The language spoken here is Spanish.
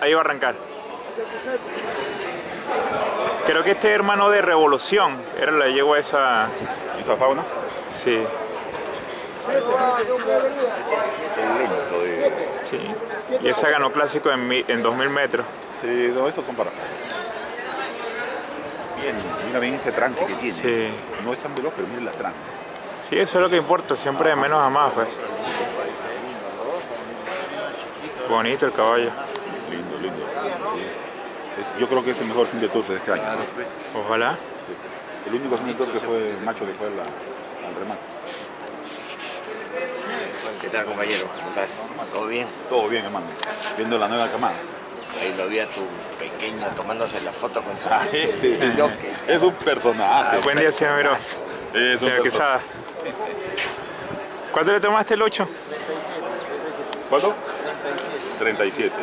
ahí va a arrancar. Creo que este hermano de Revolución era la yegua esa. ¿Esa fauna? Sí, sí. Y esa ganó clásico en, mi- en 2000 metros. Sí, no, estos son para... Bien, mira bien ese tranque que tiene. Sí. No es tan veloz, pero mira la tranque. Sí, eso es lo que importa, siempre de menos a más, pues. Bonito el caballo. Sí. Es- yo creo que es el mejor sin de tours de este año. ¿no? Ojalá. El único sin de tours que fue el macho que fue la- al remate. ¿Qué tal, compañero? ¿Cómo estás? ¿Todo bien? Todo bien, hermano. Viendo la nueva camada. Ahí lo vi a tu pequeño tomándose la foto con su... Ah, ese. Es un personaje. Buen día, señor Miró. Es un Señor personaje. Quesada. ¿Cuánto le tomaste el 8? ¿Cuánto? 37.